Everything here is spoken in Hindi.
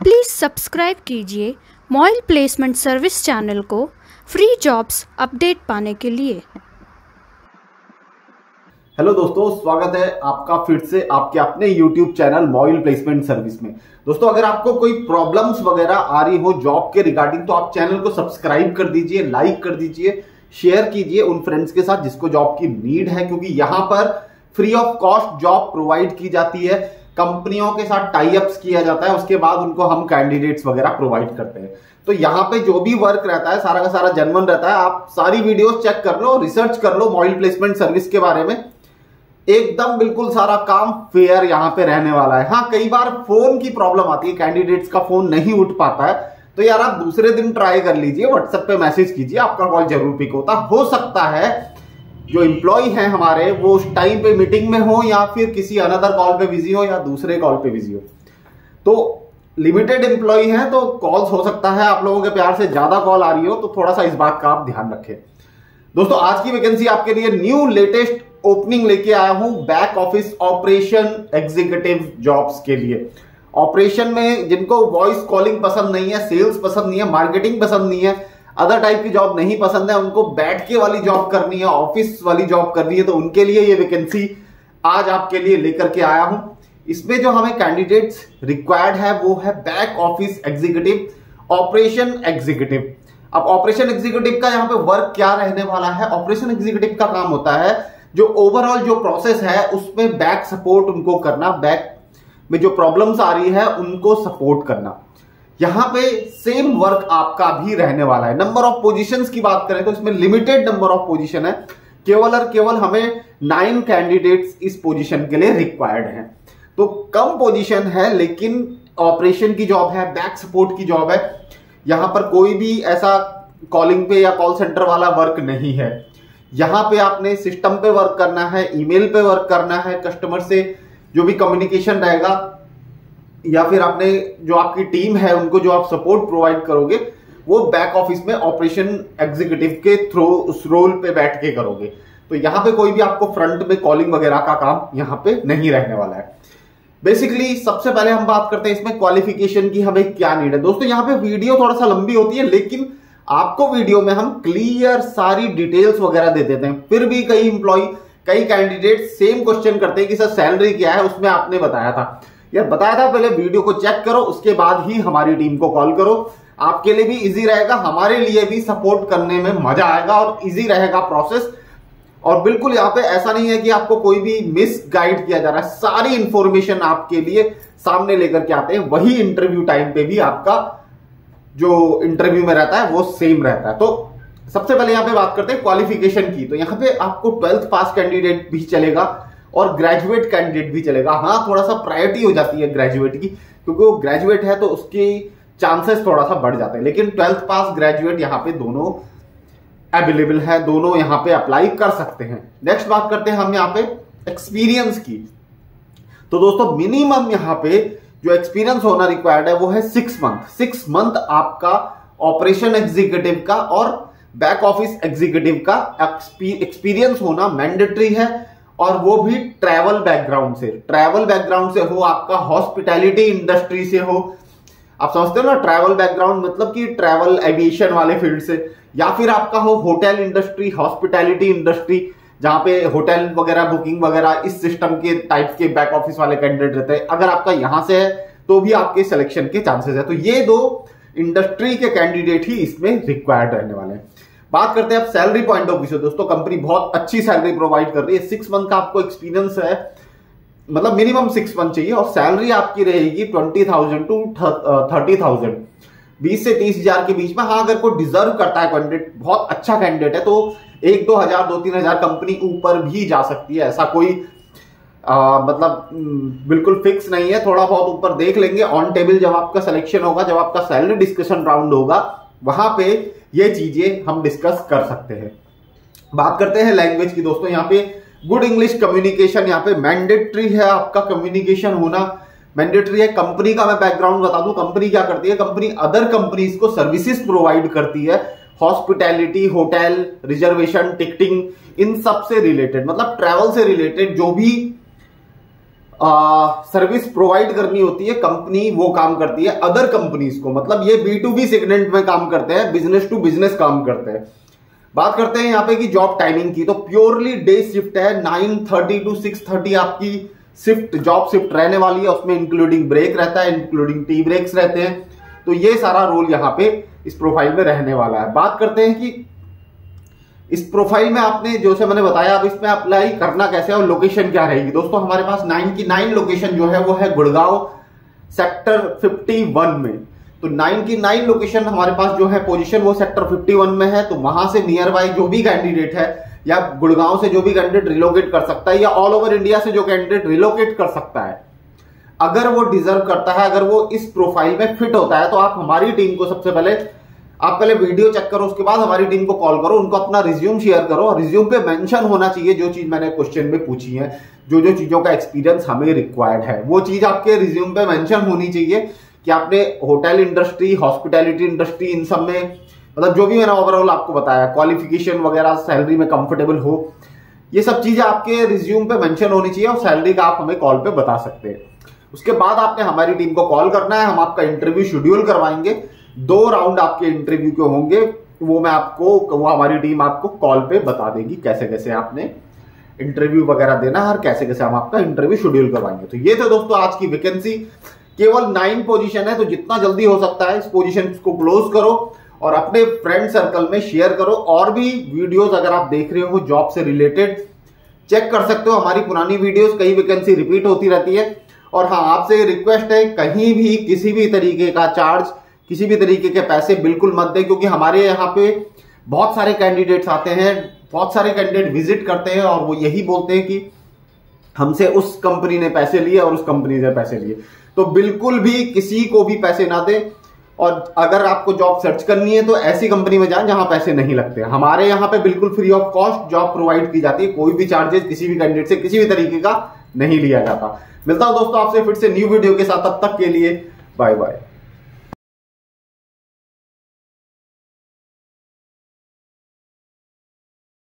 प्लीज़ सब्सक्राइब कीजिए मॉइल प्लेसमेंट सर्विस चैनल को फ्री जॉब्स अपडेट पाने के लिए। हेलो दोस्तों, स्वागत है आपका फिर से आपके अपने YouTube channel Moil placement service में। दोस्तों, अगर आपको कोई प्रॉब्लम्स वगैरह आ रही हो जॉब के रिगार्डिंग तो आप चैनल को सब्सक्राइब कर दीजिए लाइक कर दीजिए शेयर कीजिए उन फ्रेंड्स के साथ जिसको जॉब की नीड है, क्योंकि यहाँ पर free of cost job provide की जाती है। कंपनियों के साथ टाइअप्स किया जाता है, उसके बाद उनको हम कैंडिडेट्स वगैरह प्रोवाइड करते हैं। तो यहाँ पे जो भी वर्क रहता है, सारा का सारा जनवन रहता है, आप सारी वीडियोस चेक कर लो रिसर्च कर लो मॉइल प्लेसमेंट सर्विस के बारे में। एकदम बिल्कुल सारा काम फेयर यहाँ पे रहने वाला है। हाँ कई बार फ़ोन की प्रॉब्लम आती है कैंडिडेट्स का फ़ोन नहीं उठ पाता है। तो यार आप दूसरे दिन ट्राई कर लीजिए व्हाट्सएप पे मैसेज कीजिए, आपका कॉल ज़रूर पिक होता। हो सकता है जो एम्प्लॉय हैं हमारे, वो उस टाइम पे मीटिंग में हो या फिर किसी अनदर कॉल पे बिज़ी हो या दूसरे कॉल पे बिज़ी हो। तो लिमिटेड एम्प्लॉय हैं तो कॉल्स हो सकता है, आप लोगों के प्यार से ज़्यादा कॉल आ रही हो तो थोड़ा सा इस बात का आप ध्यान रखें। दोस्तों, आज की वैकेंसी आपके लिए न्यू लेटेस्ट ओपनिंग लेके आया हूँ back office operation executive jobs के लिए। ऑपरेशन में जिनको वॉइस कॉलिंग पसंद नहीं है सेल्स पसंद नहीं है मार्केटिंग पसंद नहीं है अदर टाइप की जॉब नहीं पसंद है, उनको बैठ के वाली जॉब करनी है ऑफ़िस वाली जॉब करनी है तो उनके लिए ये वैकेंसी आज आपके लिए लेकर के आया हूँ। इसमें जो हमें कैंडिडेट्स रिक्वायर्ड है, वो है back office executive operation executive अब ऑपरेशन एग्जीक्यूटिव का यहाँ पे वर्क क्या रहने वाला है? ऑपरेशन एग्जीक्यूटिव का काम होता है, जो ओवरऑल जो प्रोसेस है, उसमें बैक सपोर्ट उनको करना बैक में जो प्रॉब्लम्स आ रही है, उनको सपोर्ट करना। यहाँ पे सेम वर्क आपका भी रहने वाला है। नंबर ऑफ़ पोजीशंस की बात करें तो इसमें लिमिटेड नंबर ऑफ़ पोजीशन है। केवल और केवल हमें नाइन कैंडिडेट्स इस पोजीशन के लिए रिक्वायर्ड हैं। तो कम पोजीशन है, लेकिन ऑपरेशन की जॉब है बैक सपोर्ट की जॉब है। यहाँ पर कोई भी ऐसा कॉलिंग पे या कॉल सेंटर वाला वर्क नहीं है। यहाँ पे आपने सिस्टम पे वर्क करना है ईमेल पे वर्क करना है कस्टमर से जो भी कम्युनिकेशन रहेगा या फिर आपने जो आपकी टीम है, उनको जो आप सपोर्ट प्रोवाइड करोगे, वो बैक ऑफ़िस में ऑपरेशन एग्जीक्यूटिव के थ्रू उस रोल पे बैठ के करोगे। तो यहाँ पे कोई भी आपको फ्रंट में कॉलिंग वगैरह का काम यहाँ पे नहीं रहने वाला है। बेसिकली सबसे पहले हम बात करते हैं इसमें क्वालिफिकेशन की हमें क्या नीड है। दोस्तों, यहाँ पे वीडियो थोड़ा सा लंबी होती है, लेकिन आपको वीडियो में हम क्लियर सारी डिटेल्स वगैरह दे देते हैं। फिर भी कई इंप्लॉय कई कैंडिडेट सेम क्वेश्चन करते हैं कि, सर सैलरी क्या है? उसमें आपने बताया था। यार बताया था पहले वीडियो को चेक करो, उसके बाद ही हमारी टीम को कॉल करो। आपके लिए भी इजी रहेगा, हमारे लिए भी सपोर्ट करने में मज़ा आएगा और इजी रहेगा प्रोसेस और बिल्कुल यहाँ पे ऐसा नहीं है कि आपको कोई भी मिस गाइड किया जा रहा है। सारी इंफॉर्मेशन आपके लिए सामने लेकर के आते हैं। वही इंटरव्यू टाइम पे भी आपका जो इंटरव्यू में रहता है, वो सेम रहता है। तो सबसे पहले यहाँ पे बात करते हैं क्वालिफिकेशन की। तो यहाँ पे आपको ट्वेल्थ पास कैंडिडेट भी चलेगा। और ग्रेजुएट कैंडिडेट भी चलेगा। हाँ थोड़ा सा प्रायोरिटी हो जाती है ग्रेजुएट की, क्योंकि वो ग्रेजुएट है तो उसकी चांसेस थोड़ा सा बढ़ जाते हैं। लेकिन ट्वेल्थ पास ग्रेजुएट यहाँ पे दोनों अवेलेबल है, दोनों यहाँ पे अप्लाई कर सकते हैं। नेक्स्ट बात करते हैं हम यहाँ पे एक्सपीरियंस की। तो दोस्तों मिनिमम यहाँ पे जो एक्सपीरियंस होना रिक्वायर्ड है, वो है सिक्स मंथ सिक्स मंथ आपका ऑपरेशन एग्जीक्यूटिव का और बैक ऑफ़िस एग्जीक्यूटिव का एक्सपीरियंस होना मैंडेटरी है। और वो भी ट्रैवल बैकग्राउंड से। ट्रैवल बैकग्राउंड से हो, आपका हॉस्पिटैलिटी इंडस्ट्री से हो। आप समझते हो ना ट्रैवल बैकग्राउंड मतलब कि ट्रैवल एविएशन वाले फ़ील्ड से। या फिर आपका हो होटल इंडस्ट्री हॉस्पिटैलिटी इंडस्ट्री जहाँ पे होटल वगैरह बुकिंग वगैरह, इस सिस्टम के टाइप के बैक ऑफ़िस वाले कैंडिडेट रहते हैं। अगर आपका यहाँ से है तो भी आपके सिलेक्शन के चांसेस है। तो ये दो इंडस्ट्री के कैंडिडेट ही इसमें रिक्वायर्ड रहने वाले हैं। बात करते हैं अब सैलरी पॉइंट ऑफ़ व्यू से। दोस्तों कंपनी बहुत अच्छी सैलरी प्रोवाइड कर रही है। सिक्स मंथ का आपको एक्सपीरियंस है। मतलब मिनिमम सिक्स मंथ चाहिए और सैलरी आपकी रहेगी twenty thousand to thirty thousand बीस से तीस हज़ार के बीच में हाँ अगर कोई डिजर्व करता है कैंडिडेट बहुत अच्छा कैंडिडेट है तो एक दो हज़ार दो तीन हज़ार कंपनी ऊपर भी जा सकती है। ऐसा कोई आ, मतलब बिल्कुल फिक्स नहीं है। थोड़ा बहुत ऊपर देख लेंगे। ऑन टेबल जब आपका सिलेक्शन होगा जब आपका सैलरी डिस्कशन राउंड होगा वहाँ पे ये चीज़ें हम डिस्कस कर सकते हैं। बात करते हैं लैंग्वेज की दोस्तों, यहाँ पे गुड इंग्लिश कम्युनिकेशन यहाँ पे मैंडेटरी है आपका कम्युनिकेशन होना। मैंडेटरी है कंपनी का मैं बैकग्राउंड बता दूँ कंपनी क्या करती है? कंपनी अदर कंपनीज़ को सर्विसेज़ प्रोवाइड करती है। हॉस्पिटैलिटी होटल रिजर्वेशन टिकटिंग इन सबसे रिलेटेड मतलब ट्रैवल से रिलेटेड जो भी सर्विस प्रोवाइड करनी होती है कंपनी वो काम करती है अदर कंपनीज़ को। मतलब ये बी टू बी सेगमेंट में काम करते हैं बिज़नेस टू बिज़नेस काम करते हैं। बात करते हैं यहाँ पे कि जॉब टाइमिंग की। तो प्योरली डे शिफ्ट है nine thirty to six thirty आपकी शिफ्ट जॉब शिफ्ट रहने वाली है, उसमें इंक्लूडिंग ब्रेक रहता है इंक्लूडिंग टी ब्रेक्स रहते हैं। तो ये सारा रोल यहाँ पे इस प्रोफ़ाइल में रहने वाला है। बात करते हैं कि इस प्रोफ़ाइल में आपने जो से मैंने बताया, अब इसमें अप्लाई करना कैसे है और लोकेशन क्या रहेगी? दोस्तों, हमारे पास नाइन की नाइन लोकेशन जो है, वो है गुड़गांव सेक्टर 51 में। तो नाइन की नाइन लोकेशन हमारे पास जो है पोजीशन, वो सेक्टर 51 में है। तो वहाँ से नियर बाय जो भी कैंडिडेट है, या गुड़गांव से जो भी कैंडिडेट रिलोकेट कर सकता है, या ऑल ओवर इंडिया से जो कैंडिडेट रिलोकेट कर सकता है। अगर वो डिजर्व करता है, अगर वो इस प्रोफ़ाइल में फिट होता है तो आप हमारी टीम को सबसे पहले आप पहले वीडियो चेक करो, उसके बाद हमारी टीम को कॉल करो, उनको अपना रिज्यूम शेयर करो और रिज्यूम पे मेंशन होना चाहिए जो चीज़ मैंने क्वेश्चन में पूछी है, जो जो चीज़ों का एक्सपीरियंस हमें रिक्वायर्ड है। वो चीज़ आपके रिज्यूम पे मेंशन होनी चाहिए कि आपने होटल इंडस्ट्री हॉस्पिटैलिटी इंडस्ट्री इन सब में मतलब जो भी मैंने ओवरऑल आपको बताया क्वालिफिकेशन वगैरह सैलरी में कंफर्टेबल हो, ये सब चीज़ें आपके रिज्यूम पे मेंशन होनी चाहिए और सैलरी का आप हमें कॉल पे बता सकते हैं। उसके बाद आपने हमारी टीम को कॉल करना है, हम आपका इंटरव्यू शेड्यूल करवाएँगे। दो राउंड आपके इंटरव्यू के होंगे, वो मैं आपको, वो हमारी टीम आपको कॉल पे बता देगी कैसे कैसे आपने इंटरव्यू वगैरह देना और कैसे कैसे हम आपका इंटरव्यू शेड्यूल करवाएँगे। तो ये थे दोस्तों आज की वैकेंसी केवल नाइन पोजीशन है तो जितना जल्दी हो सकता है इस पोजीशन को क्लोज करो और अपने फ्रेंड सर्कल में शेयर करो। और भी वीडियोस अगर आप देख रहे हो जॉब से रिलेटेड चेक कर सकते हो हमारी पुरानी वीडियोस कई वैकेंसी रिपीट होती रहती है। और हाँ आपसे रिक्वेस्ट है, कहीं भी, किसी भी तरीके का चार्ज किसी भी तरीके के पैसे बिल्कुल मत दें, क्योंकि हमारे यहाँ पे बहुत सारे कैंडिडेट्स आते हैं, बहुत सारे कैंडिडेट विज़िट करते हैं, और वो यही बोलते हैं कि हमसे उस कंपनी ने पैसे लिए और उस कंपनी से पैसे लिए। तो बिल्कुल भी किसी को भी पैसे ना दें, और अगर आपको जॉब सर्च करनी है तो ऐसी कंपनी में जाएँ जहाँ पैसे नहीं लगते हमारे यहाँ पे बिल्कुल free of cost job provide की जाती है, कोई भी चार्जेस किसी भी कैंडिडेट से किसी भी तरीके का नहीं लिया जाता। मिलता हूँ दोस्तों आपसे फिर से न्यू वीडियो के साथ, तब तक के लिए बाय बाय